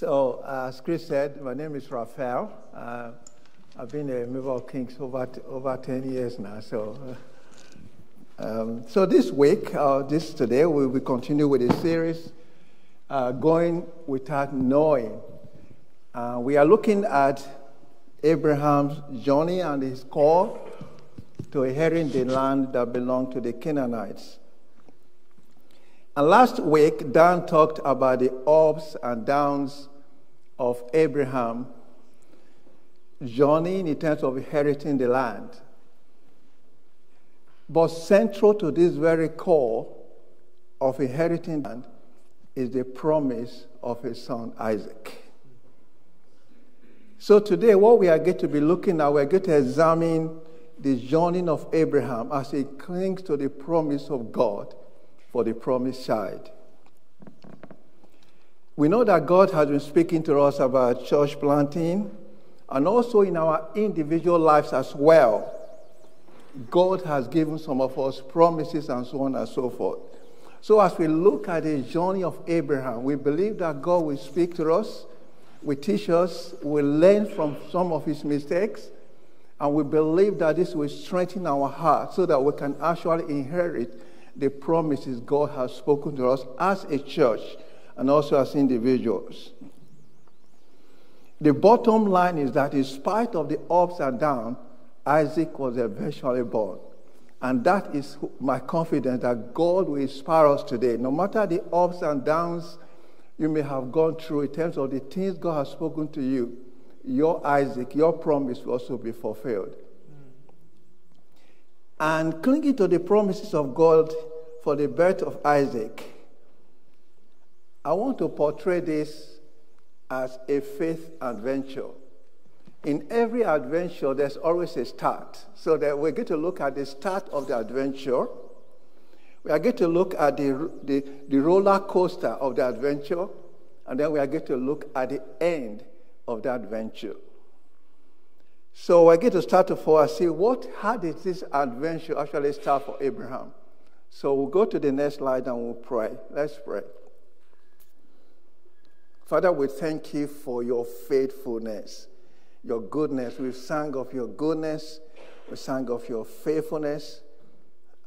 So, uh, as Chris said, my name is Raphael. Uh, I've been a member of Kings over, over 10 years now. So, uh, um, so this week, uh, this today, we will continue with a series, uh, Going Without Knowing. Uh, we are looking at Abraham's journey and his call to inherit the land that belonged to the Canaanites. And last week, Dan talked about the ups and downs of Abraham journeying in terms of inheriting the land. But central to this very call of inheriting land is the promise of his son Isaac. So today, what we are going to be looking at, we're going to examine the journey of Abraham as he clings to the promise of God for the promised child. We know that God has been speaking to us about church planting and also in our individual lives as well. God has given some of us promises and so on and so forth. So, as we look at the journey of Abraham, we believe that God will speak to us, will teach us, will learn from some of his mistakes, and we believe that this will strengthen our heart so that we can actually inherit the promises God has spoken to us as a church and also as individuals. The bottom line is that, in spite of the ups and downs, Isaac was eventually born. And that is my confidence that God will inspire us today. No matter the ups and downs you may have gone through in terms of the things God has spoken to you, your Isaac, your promise will also be fulfilled. And clinging to the promises of God for the birth of Isaac, I want to portray this as a faith adventure. In every adventure, there's always a start. So that we're going to look at the start of the adventure. We are going to look at the, the, the roller coaster of the adventure. And then we are going to look at the end of the adventure. So we're going to start to for see what how did this adventure actually start for Abraham. So we'll go to the next slide and we'll pray. Let's pray. Father, we thank you for your faithfulness, your goodness. We've sung of your goodness, we sang of your faithfulness.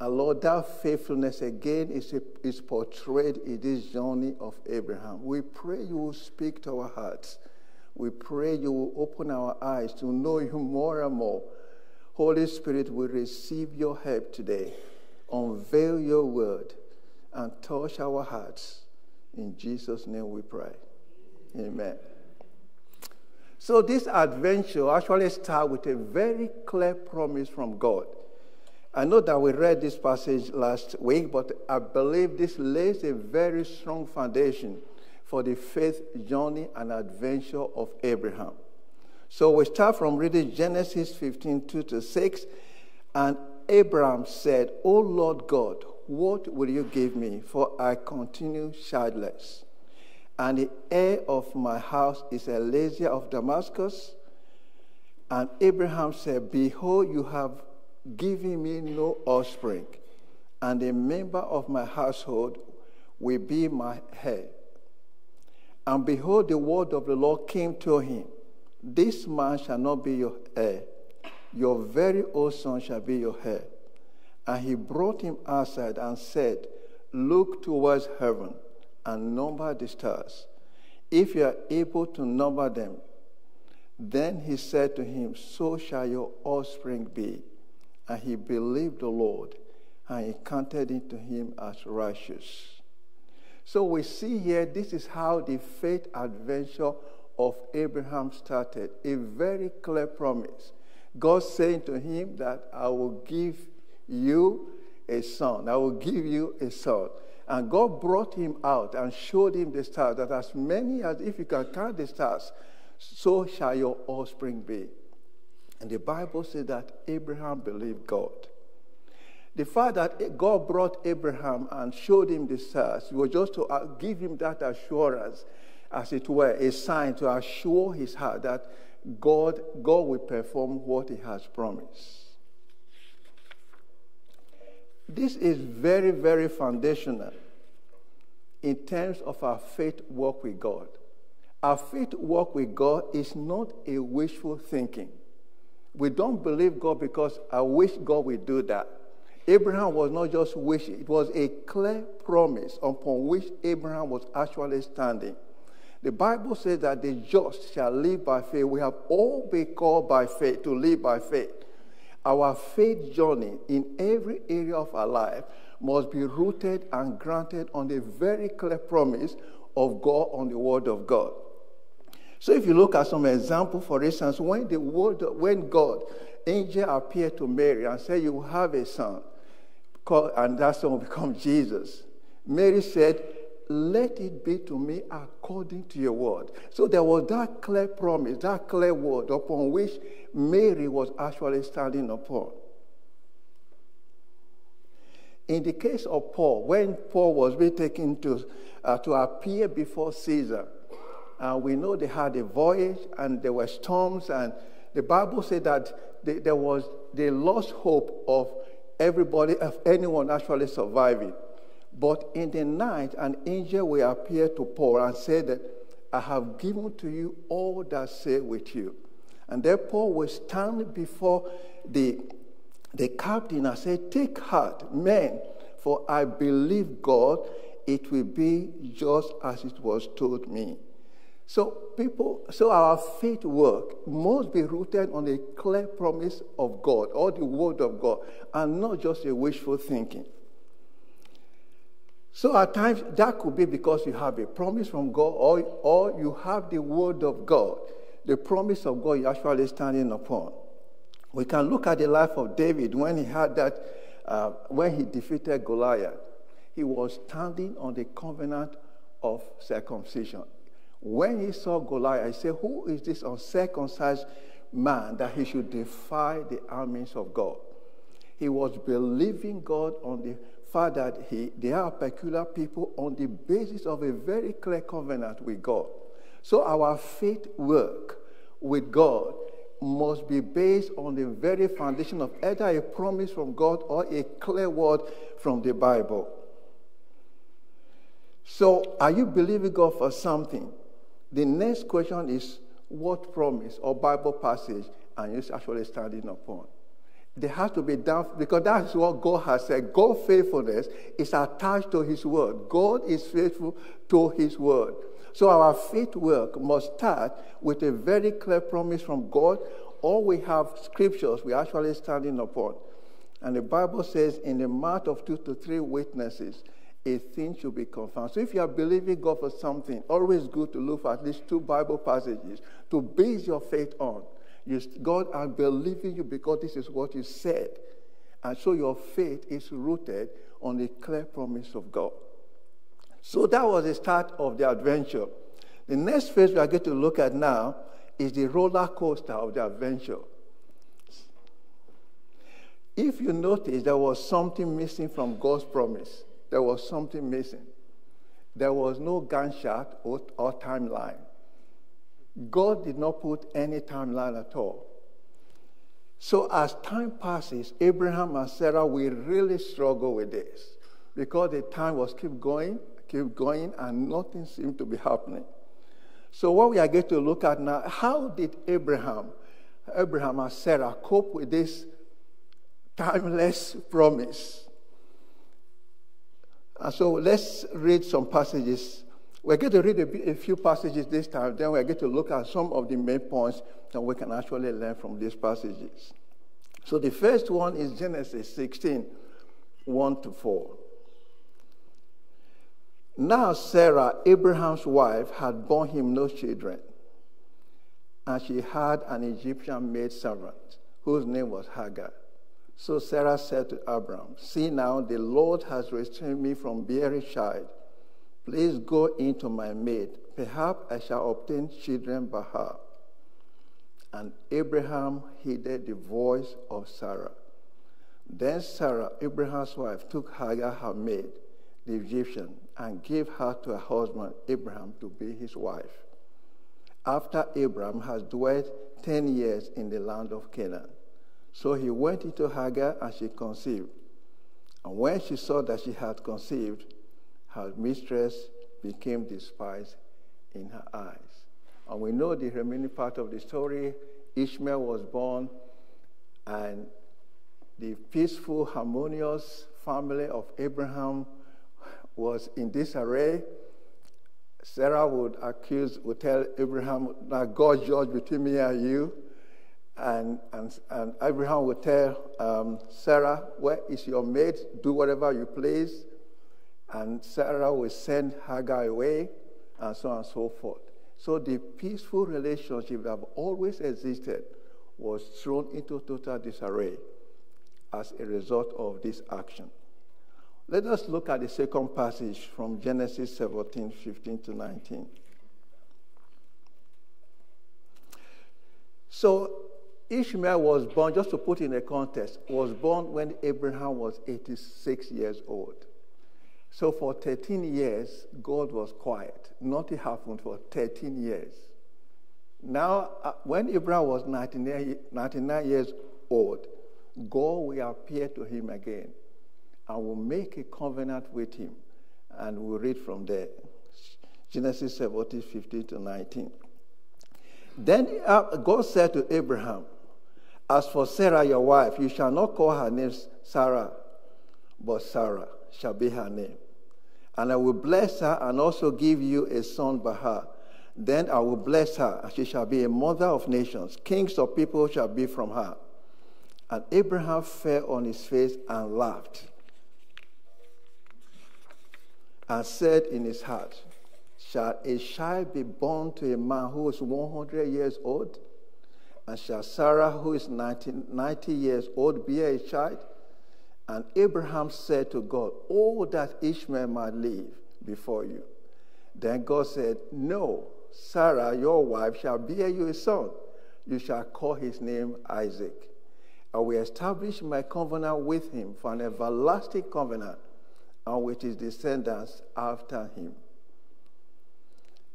And Lord, that faithfulness again is, is portrayed in this journey of Abraham. We pray you will speak to our hearts. We pray you will open our eyes to know you more and more. Holy Spirit, we receive your help today. Unveil your word and touch our hearts. In Jesus' name we pray. Amen. So this adventure actually starts with a very clear promise from God. I know that we read this passage last week, but I believe this lays a very strong foundation for the faith journey and adventure of Abraham. So we start from reading Genesis 15 2 to 6. And Abraham said, O Lord God, what will you give me? For I continue childless. And the heir of my house is Eliezer of Damascus. And Abraham said, Behold, you have given me no offspring, and a member of my household will be my heir. And behold, the word of the Lord came to him This man shall not be your heir, your very own son shall be your heir. And he brought him outside and said, Look towards heaven and number the stars. If you are able to number them, then he said to him, So shall your offspring be. And he believed the Lord, and he counted it to him as righteous. So we see here, this is how the faith adventure of Abraham started. A very clear promise. God saying to him that I will give you a son. I will give you a son. And God brought him out and showed him the stars, that as many as, if you can count the stars, so shall your offspring be. And the Bible says that Abraham believed God. The fact that God brought Abraham and showed him the stars was just to uh, give him that assurance, as it were, a sign to assure his heart that God, God will perform what he has promised. This is very, very foundational in terms of our faith walk with God. Our faith walk with God is not a wishful thinking. We don't believe God because I wish God would do that. Abraham was not just wishing, it was a clear promise upon which Abraham was actually standing. The Bible says that the just shall live by faith. We have all been called by faith to live by faith. Our faith journey in every area of our life must be rooted and granted on the very clear promise of God on the Word of God. So if you look at some example, for instance, when the word, when God, angel appeared to Mary and said, "You have a son," and that son will become Jesus. Mary said, "Let it be to me according to your word." So there was that clear promise, that clear word upon which Mary was actually standing upon. In the case of Paul, when Paul was being taken to, uh, to appear before Caesar, uh, we know they had a voyage and there were storms, and the Bible said that they, there was they lost hope of everybody, of anyone actually surviving. But in the night, an angel will appear to Paul and say that I have given to you all that say with you. And then Paul will stand before the, the captain and say, Take heart, men, for I believe God, it will be just as it was told me. So people, so our faith work must be rooted on a clear promise of God or the word of God, and not just a wishful thinking. So at times that could be because you have a promise from God, or, or you have the word of God, the promise of God you're actually standing upon. We can look at the life of David when he had that, uh, when he defeated Goliath. He was standing on the covenant of circumcision. When he saw Goliath, he said, Who is this uncircumcised man that he should defy the armies of God? He was believing God on the fact that he, they are peculiar people on the basis of a very clear covenant with God. So our faith work with God must be based on the very foundation of either a promise from God or a clear word from the Bible. So, are you believing God for something? The next question is what promise or Bible passage are you actually standing upon? There has to be down because that's what God has said. God's faithfulness is attached to His word. God is faithful to His word. So our faith work must start with a very clear promise from God, or we have scriptures we're actually standing upon. And the Bible says, in the mouth of two to three witnesses, a thing should be confirmed. So if you are believing God for something, always good to look for at least two Bible passages to base your faith on. You, God, I'm believing you because this is what you said. And so your faith is rooted on the clear promise of God. So that was the start of the adventure. The next phase we are going to look at now is the roller coaster of the adventure. If you notice, there was something missing from God's promise there was something missing. There was no chart or, or timeline. God did not put any timeline at all. So as time passes, Abraham and Sarah will really struggle with this because the time was keep going, keep going, and nothing seemed to be happening. So what we are going to look at now, how did Abraham, Abraham and Sarah cope with this timeless promise? And so let's read some passages. We're going to read a, a, few passages this time, then we're going to look at some of the main points that we can actually learn from these passages. So the first one is Genesis 16 1 to 4. Now Sarah, Abraham's wife, had borne him no children, and she had an Egyptian maid servant whose name was Hagar. So Sarah said to Abram, See now, the Lord has restrained me from bearing child. Please go into my maid. Perhaps I shall obtain children by her. And Abraham heeded the voice of Sarah. Then Sarah, Abraham's wife, took Hagar, her maid, the Egyptian, and gave her to her husband Abraham to be his wife. After Abraham has dwelt ten years in the land of Canaan. So he went into Hagar and she conceived. And when she saw that she had conceived, her mistress became despised in her eyes. And we know the remaining part of the story. Ishmael was born, and the peaceful, harmonious family of Abraham was in disarray. Sarah would accuse, would tell Abraham that God judge between me and you. And, and, and Abraham would tell um, Sarah, Where is your maid? Do whatever you please. And Sarah will send Hagar away, and so on and so forth. So the peaceful relationship that have always existed was thrown into total disarray as a result of this action. Let us look at the second passage from Genesis 17 15 to 19. So, Ishmael was born, just to put in a context, was born when Abraham was 86 years old. So, for 13 years, God was quiet. Nothing happened for 13 years. Now, uh, when Abraham was 99, 99 years old, God will appear to him again and will make a covenant with him. And we'll read from there Genesis 17 15 to 19. Then uh, God said to Abraham, As for Sarah, your wife, you shall not call her name Sarai, but Sarah shall be her name. And I will bless her and also give you a son by her. Then I will bless her, and she shall be a mother of nations. Kings of people shall be from her. And Abraham fell on his face and laughed and said in his heart, Shall a child be born to a man who is 100 years old? And shall Sarah, who is 90, 90 years old, bear a child? And Abraham said to God, Oh, that Ishmael might live before you. Then God said, No, Sarah, your wife, shall bear you a son. You shall call his name Isaac. I will establish my covenant with him for an everlasting covenant and with his descendants after him.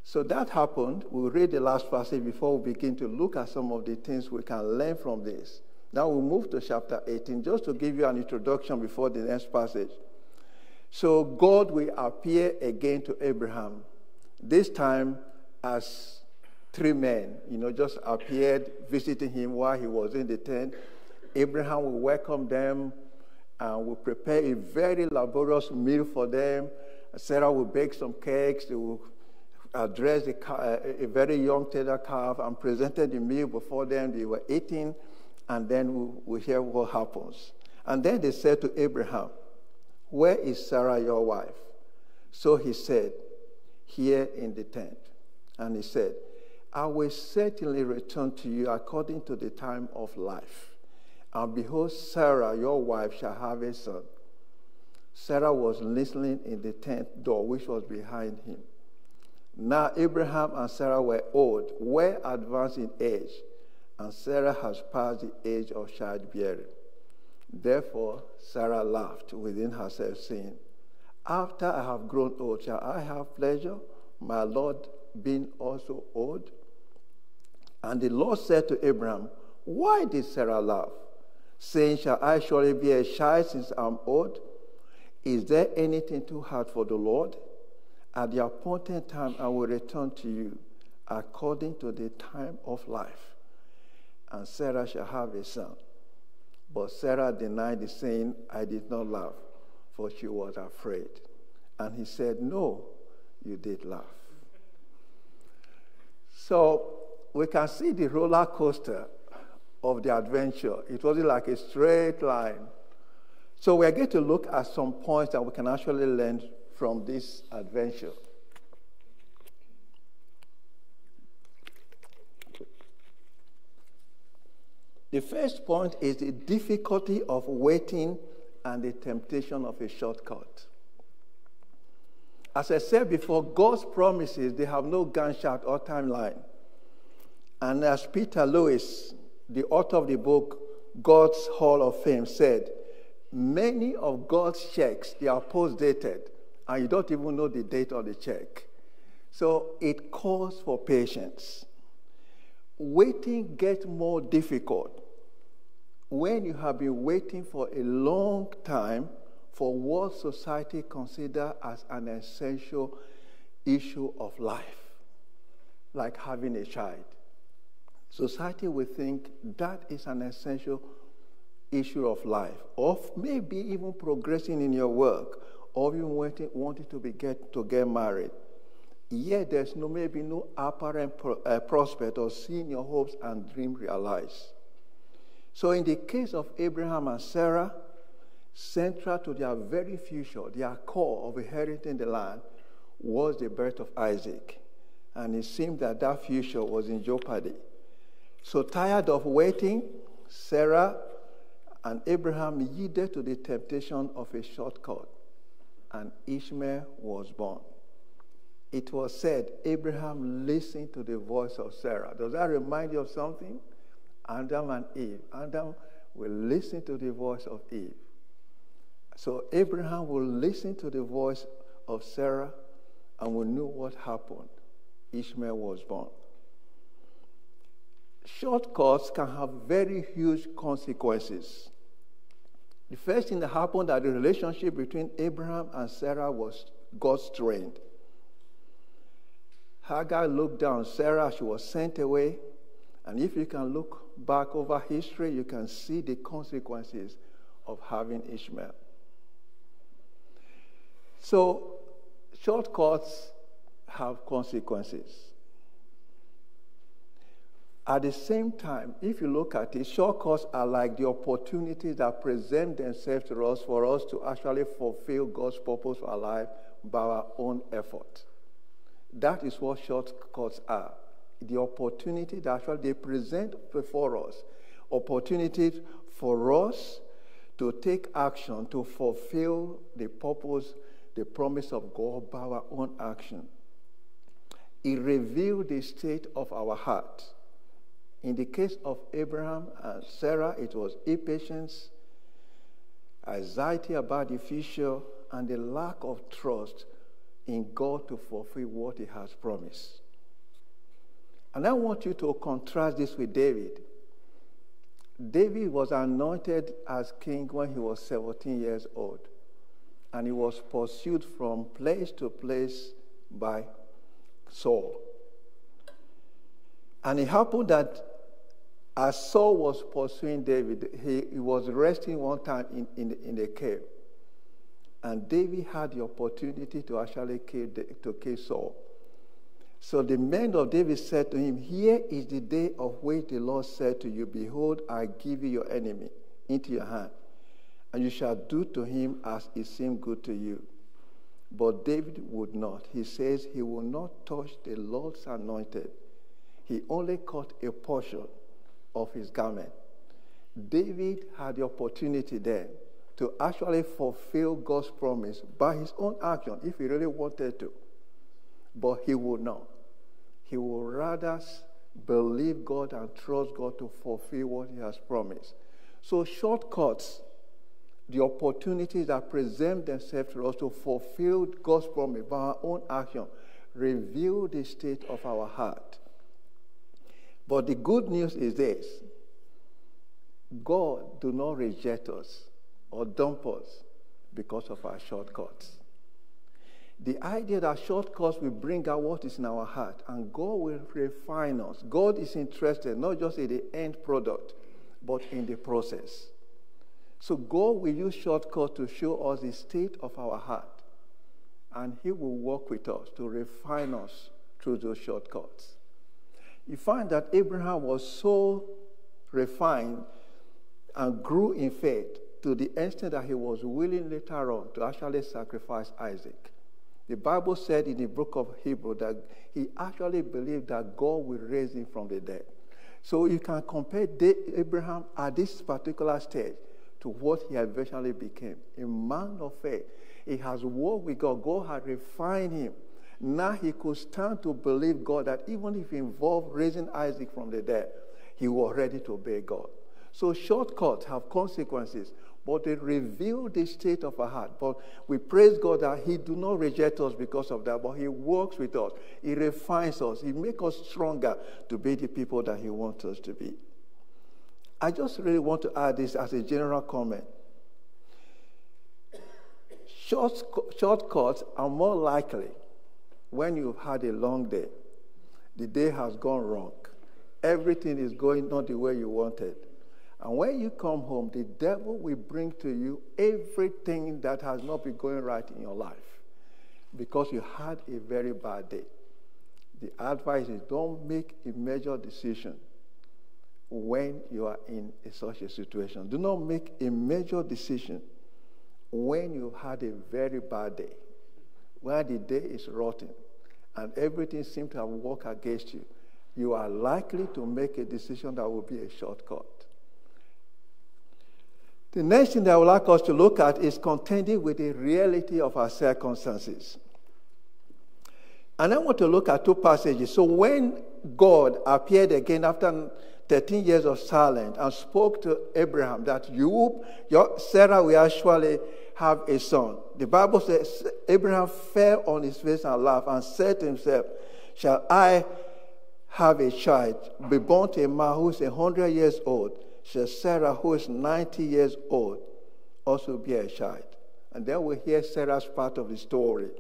So that happened. We'll read the last passage before we begin to look at some of the things we can learn from this. Now we'll move to chapter 18 just to give you an introduction before the next passage. So God will appear again to Abraham, this time as three men, you know, just appeared visiting him while he was in the tent. Abraham will welcome them and will prepare a very laborious meal for them. Sarah will bake some cakes. They will address a, uh, a very young tender calf and presented the meal before them. They were eating, and then we, we hear what happens. And then they said to Abraham, Where is Sarah, your wife? So he said, Here in the tent. And he said, I will certainly return to you according to the time of life. And behold, Sarah, your wife, shall have a son. Sarah was listening in the tent door, which was behind him. Now Abraham and Sarah were old, well advanced in age, and Sarah has passed the age of childbearing. Therefore, Sarah laughed within herself, saying, After I have grown old, shall I have pleasure, my Lord being also old? And the Lord said to Abraham, Why did Sarah laugh? saying, Shall I surely be a child since I'm old? Is there anything too hard for the Lord? At the appointed time, I will return to you according to the time of life. And Sarah shall have a son. But Sarah denied the saying, I did not laugh, for she was afraid. And he said, No, you did laugh. So we can see the roller coaster of the adventure. It wasn't like a straight line. So we're going to look at some points that we can actually learn from this adventure. The first point is the difficulty of waiting and the temptation of a shortcut. As I said before, God's promises, they have no gunshot or timeline. And as Peter Lewis the author of the book, God's Hall of Fame, said, Many of God's checks, they are post dated, and you don't even know the date of the check. So it calls for patience. Waiting gets more difficult when you have been waiting for a long time for what society considers as an essential issue of life. like having a child. Society will think that is an essential issue of life, or maybe even progressing in your work, or even wanting, wanting to, be get, to get married. Yet there's no, maybe no apparent pro, uh, prospect of seeing your hopes and dreams realized. So, in the case of Abraham and Sarah, central to their very future, their core of inheriting the land, was the birth of Isaac. And it seemed that that future was in jeopardy. So, tired of waiting, Sarah and Abraham yielded to the temptation of a shortcut, and Ishmael was born. It was said Abraham listened to the voice of Sarah. Does that remind you of something? Adam and Eve. Adam will listen to the voice of Eve. So Abraham will listen to the voice of Sarah and we knew what happened. Ishmael was born. Shortcuts can have very huge consequences. The first thing that happened that the relationship between Abraham and Sarah was God strained. Hagar looked down Sarah, she was sent away. And if you can look back over history, you can see the consequences of having Ishmael. So, shortcuts have consequences. At the same time, if you look at it, shortcuts are like the opportunities that present themselves to us for us to actually fulfill God's purpose for our life by our own effort. That is what shortcuts are. The opportunity that they present before us. Opportunities for us to take action to fulfill the purpose, the promise of God by our own action. It revealed the state of our heart. In the case of Abraham and Sarah, it was impatience, anxiety about the future, and the lack of trust in God to fulfill what He has promised. And I want you to contrast this with David. David was anointed as king when he was 17 years old, and he was pursued from place to place by Saul. And it happened that as Saul was pursuing David, he, he was resting one time in, in, in the cave. And David had the opportunity to actually kill, to kill Saul. So the men of David said to him, Here is the day of which the Lord said to you, Behold, I give you your enemy into your hand, and you shall do to him as it seemed good to you. But David would not. He says he will not touch the Lord's anointed. He only cut a portion of his garment. David had the opportunity then to actually fulfill God's promise by his own action if he really wanted to. But he would not. He would rather believe God and trust God to fulfill what he has promised. So, shortcuts, the opportunities that present themselves to us to fulfill God's promise by our own action, reveal the state of our heart. But the good news is this God do not reject us or dump us because of our shortcuts. The idea that shortcuts will bring out what is in our heart and God will refine us. God is interested not just in the end product, but in the process. So God will use shortcuts to show us the state of our heart. And He will work with us to refine us through those shortcuts. You find that Abraham was so refined and grew in faith to the extent that he was willing later on to actually sacrifice Isaac. The Bible said in the book of Hebrew that he actually believed that God will raise him from the dead. So you can compare Abraham at this particular stage to what he eventually became a man of faith. He has walked with God, God had refined him. Now he could stand to believe God that even if it involved raising Isaac from the dead, he was ready to obey God. So shortcuts have consequences but they reveal the state of our heart. But we praise God that He do not reject us because of that, but He works with us. He refines us. He makes us stronger to be the people that He wants us to be. I just really want to add this as a general comment. Short, shortcuts are more likely when you've had a long day The day has gone wrong. Everything is going not the way you wanted. And when you come home, the devil will bring to you everything that has not been going right in your life because you had a very bad day. The advice is don't make a major decision when you are in a, such a situation. Do not make a major decision when you had a very bad day, where the day is rotten and everything seems to have worked against you. You are likely to make a decision that will be a shortcut. The next thing that I would like us to look at is contending with the reality of our circumstances. And I want to look at two passages. So when God appeared again after 13 years of silence and spoke to Abraham that you, your, Sarah will actually have a son. The Bible says Abraham fell on his face and laughed and said to himself, Shall I have a child, be born to a man who is 100 years old? Shall Sarah, who is 90 years old, also be a child? And then we hear Sarah's part of the story.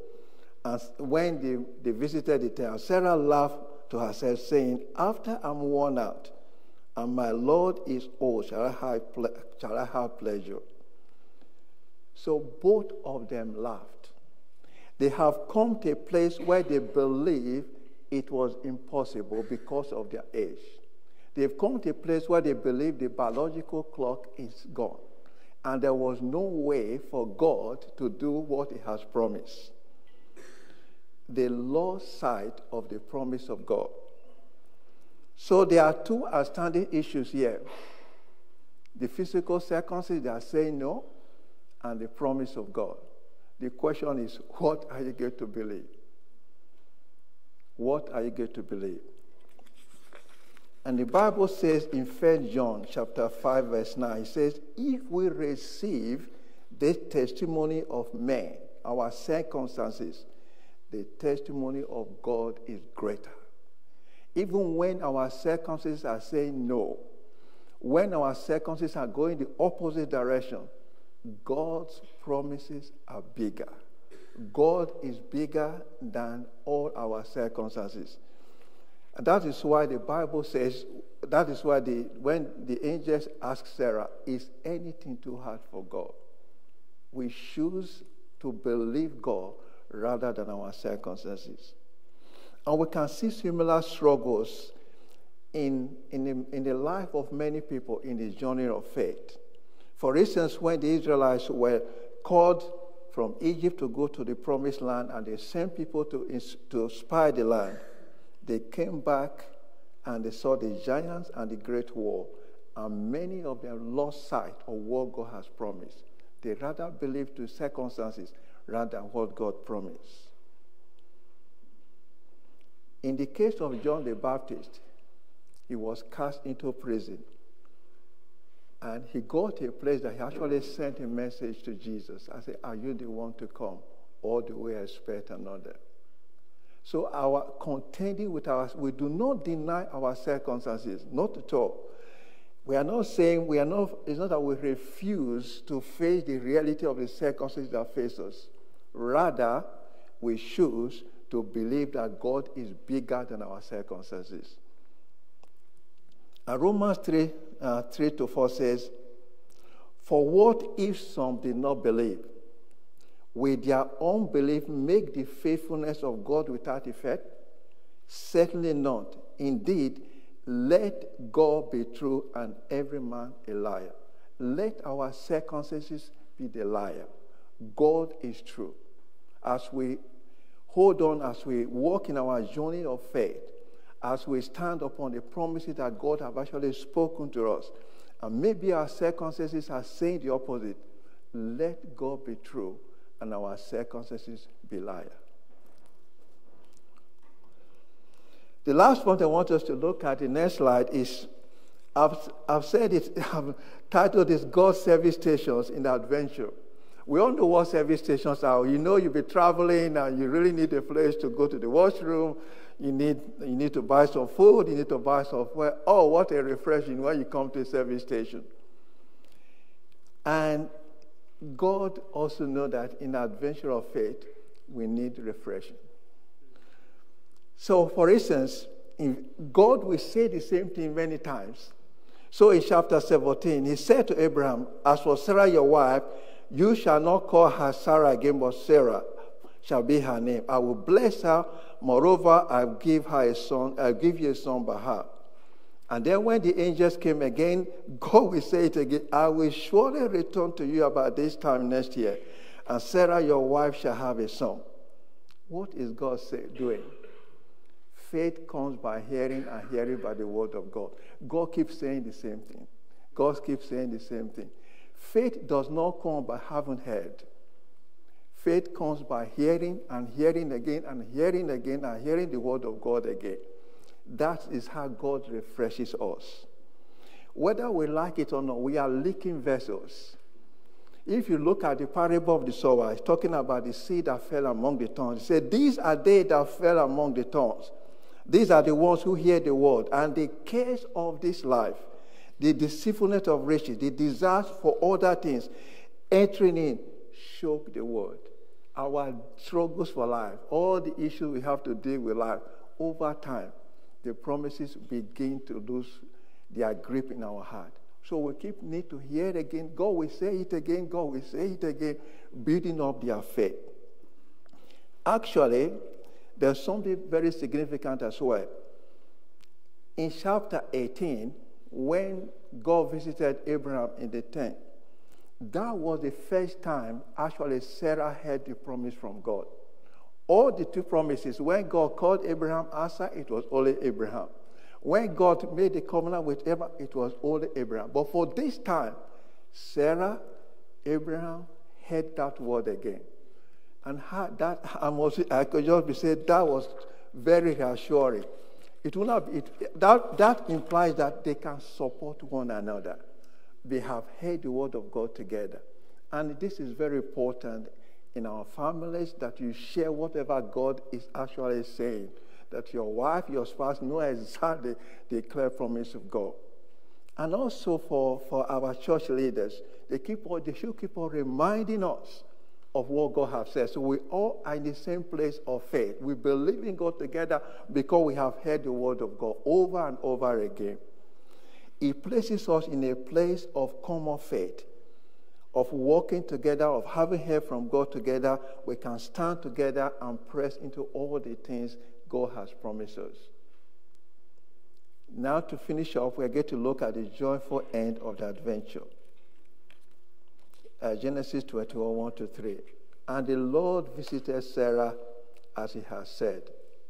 And when they, they visited the town, Sarah laughed to herself, saying, After I'm worn out and my Lord is old, shall I have, shall I have pleasure? So both of them laughed. They have come to a place where they believe it was impossible because of their age. They've come to a place where they believe the biological clock is gone. And there was no way for God to do what He has promised they lost sight of the promise of God. So there are two outstanding issues here the physical circumstances are saying no, and the promise of God. The question is, what are you going to believe? What are you going to believe? And the Bible says in 1 John chapter 5, verse 9, it says, if we receive the testimony of men, our circumstances, the testimony of God is greater. Even when our circumstances are saying no, when our circumstances are going the opposite direction, God's promises are bigger. God is bigger than all our circumstances. That is why the Bible says, that is why the, when the angels ask Sarah, is anything too hard for God? We choose to believe God rather than our circumstances. And we can see similar struggles in, in, the, in the life of many people in the journey of faith. For instance, when the Israelites were called from Egypt to go to the promised land and they sent people to, to spy the land, they came back and they saw the giants and the great war, and many of them lost sight of what God has promised. They rather believed to circumstances rather than what God promised. In the case of John the Baptist, he was cast into prison. And he got a place that he actually sent a message to Jesus. I said, Are you the one to come? Or do we expect another? So our contending with our we do not deny our circumstances, not at all. We are not saying we are not it's not that we refuse to face the reality of the circumstances that face us. Rather, we choose to believe that God is bigger than our circumstances. And Romans 3, uh, 3 to 4 says, For what if some did not believe? Will their unbelief make the faithfulness of God without effect? Certainly not. Indeed, let God be true and every man a liar. Let our circumstances be the liar. God is true. As we hold on, as we walk in our journey of faith, as we stand upon the promises that God has actually spoken to us, and maybe our circumstances are saying the opposite, let God be true and our circumstances be liar. The last point I want us to look at, the next slide, is I've, I've said it, I've titled this God Service Stations in the Adventure. We all know what service stations are. You know you'll be traveling and you really need a place to go to the washroom. You need, you need to buy some food. You need to buy some. Oh, what a refreshing when you come to a service station. And God also knows that in the adventure of faith, we need refreshing. So, for instance, God will say the same thing many times. So in chapter 17, he said to Abraham, As for Sarah your wife, you shall not call her Sarai again, but Sarah shall be her name. I will bless her. Moreover, I'll give her a son. I'll give you a son by her. And then when the angels came again, God will say it again. I will surely return to you about this time next year. And Sarah, your wife, shall have a son. What is God say, doing? Faith comes by hearing and hearing by the word of God. God keeps saying the same thing. God keeps saying the same thing. Faith does not come by having heard. Faith comes by hearing and hearing again and hearing again and hearing the word of God again. That is how God refreshes us. Whether we like it or not, we are leaking vessels. If you look at the parable of the sower, it's talking about the seed that fell among the thorns. He said, These are they that fell among the thorns. These are the ones who hear the word, and the cares of this life, the deceitfulness of riches, the desires for other things, entering in, choke the word. Our struggles for life, all the issues we have to deal with life, over time, the promises begin to lose their grip in our heart. So we keep need to hear it again. God will say it again. God will say it again, building up their faith. Actually, there's something very significant as well. In chapter 18, when God visited Abraham in the tent, that was the first time actually Sarah heard the promise from God. All the two promises, when God called Abraham answer, it was only Abraham. When God made the covenant with Abraham, it was only Abraham. But for this time, Sarah, Abraham heard that word again. And that I, must, I could just be said that was very reassuring. It will not be, it, that, that implies that they can support one another. They have heard the word of God together. And this is very important in our families that you share whatever God is actually saying. That your wife, your spouse know exactly the clear promise of God. And also for, for our church leaders, they, keep they should keep on reminding us of what God has said. So we all are in the same place of faith. We believe in God together because we have heard the word of God over and over again. It places us in a place of common faith, of walking together, of having heard from God together. We can stand together and press into all the things God has promised us. Now, to finish off, we're going to look at the joyful end of the adventure uh, Genesis 21 1 to 3. And the Lord visited Sarah as he has said,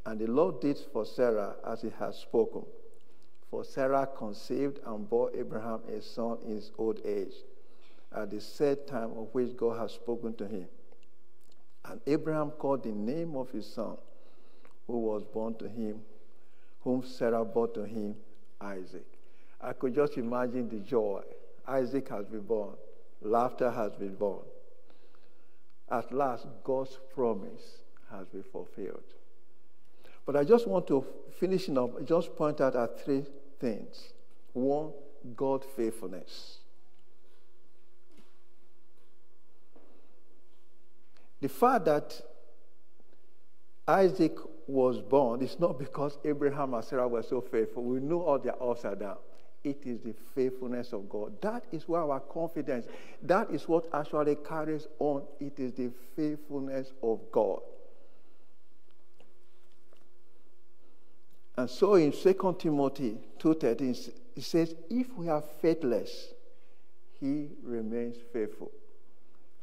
and the Lord did for Sarah as he has spoken. For Sarah conceived and bore Abraham a son in his old age, at the set time of which God had spoken to him. And Abraham called the name of his son, who was born to him, whom Sarah bore to him, Isaac. I could just imagine the joy. Isaac has been born laughter has been born. At last, God's promise has been fulfilled. But I just want to, finishing up, just point out at three things. One, God faithfulness. The fact that Isaac was born is not because Abraham and Sarah were so faithful. We know all their ups and downs. It is the faithfulness of God. That is where our confidence, that is what actually carries on. It is the faithfulness of God. And so in 2 Timothy 2.13, it says, if we are faithless, he remains faithful.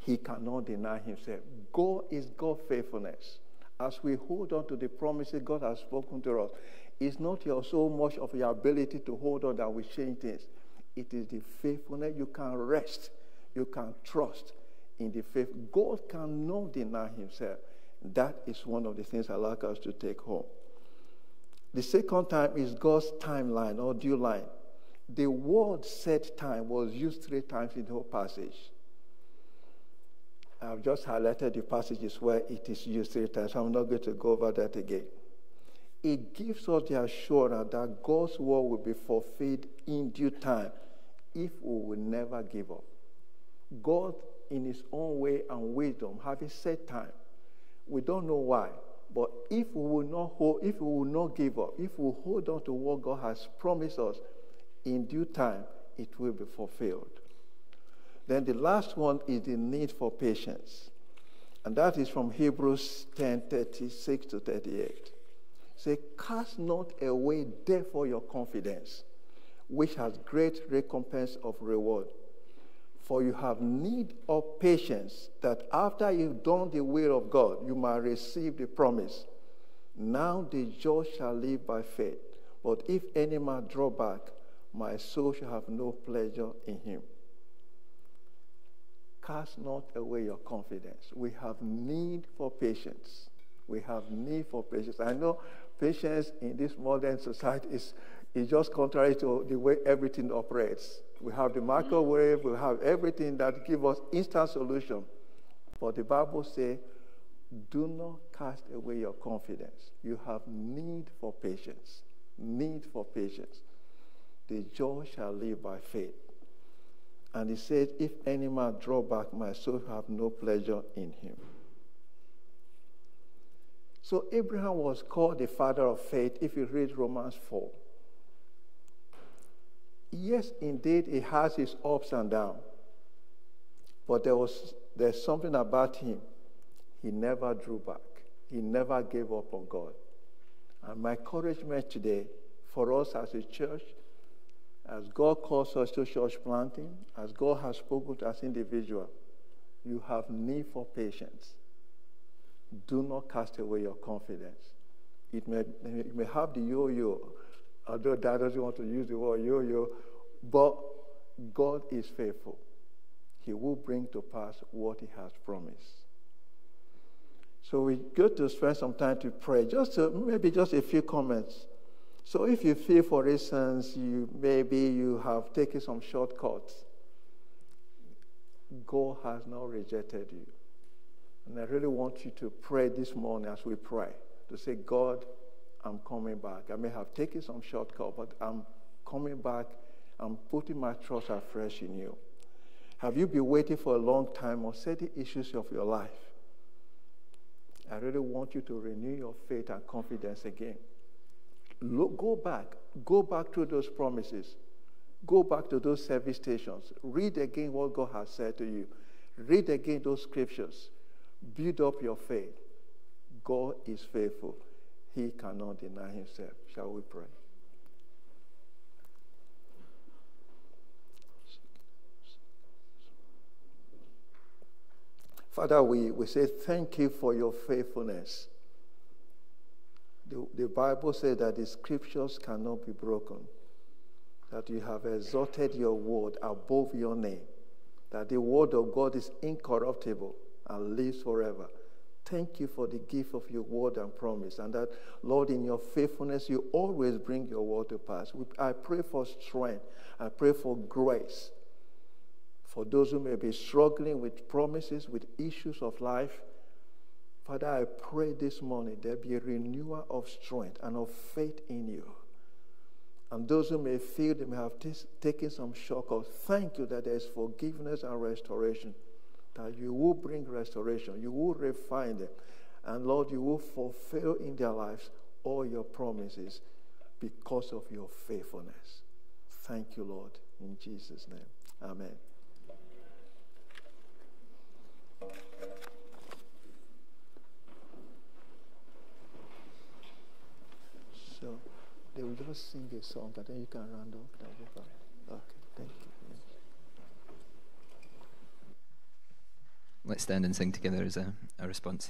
He cannot deny himself. God is God's faithfulness. As we hold on to the promises God has spoken to us, it's not your so much of your ability to hold on that will change things. It is the faithfulness. You can rest. You can trust in the faith. God cannot deny himself. That is one of the things I like us to take home. The second time is God's timeline or due line. The word set time was used three times in the whole passage. I've just highlighted the passages where it is used three times. I'm not going to go over that again it gives us the assurance that God's word will be fulfilled in due time if we will never give up. God, in his own way and wisdom, have a set time. We don't know why, But if we will not hold, if we will not give up, if we hold on to what God has promised us, in due time it will be fulfilled. Then the last one is the need for patience. And that is from Hebrews 10 36 to 38. Say, cast not away therefore your confidence, which has great recompense of reward. For you have need of patience, that after you've done the will of God, you might receive the promise. Now the just shall live by faith. But if any man draw back, my soul shall have no pleasure in him. Cast not away your confidence. We have need for patience. We have need for patience. I know patience in this modern society is, is just contrary to the way everything operates. We have the microwave, we have everything that give us instant solution. But the Bible says, do not cast away your confidence. You have need for patience. Need for patience. The joy shall live by faith. And he said, If any man draw back, my soul have no pleasure in him. So Abraham was called the father of faith if you read Romans 4. Yes, indeed, he has his ups and downs. But there was there's something about him. He never drew back. He never gave up on God. And my encouragement today for us as a church, as God calls us to church planting, as God has spoken to us individual, you have need for patience do not cast away your confidence. It may, it may have the yo yo, although dad doesn't want to use the word yo yo, but God is faithful. He will bring to pass what He has promised. So we go to spend some time to pray. Just to, maybe just a few comments. So if you feel, for instance, you maybe you have taken some shortcuts, God has not rejected you. And I really want you to pray this morning as we pray to say, God, I'm coming back. I may have taken some shortcut, but I'm coming back. I'm putting my trust afresh in you. Have you been waiting for a long time on certain issues of your life? I really want you to renew your faith and confidence again. Look, go back. Go back to those promises. Go back to those service stations. Read again what God has said to you. Read again those scriptures. Build up your faith. God is faithful. He cannot deny himself. Shall we pray? Father, we, we say thank you for your faithfulness. The, the Bible says that the scriptures cannot be broken, that you have exalted your word above your name, that the word of God is incorruptible and lives forever. Thank you for the gift of your word and promise, and that, Lord, in your faithfulness, you always bring your word to pass. I pray for strength. I pray for grace for those who may be struggling with promises, with issues of life. Father, I pray this morning there be a renewal of strength and of faith in you. And those who may feel they may have t- taken some shock, or thank you that there is forgiveness and restoration that you will bring restoration, you will refine them, and Lord, you will fulfill in their lives all your promises because of your faithfulness. Thank you, Lord, in Jesus' name. Amen. So they will just sing a song and then you can round off. Okay, thank you. Let's stand and sing together as a, a response.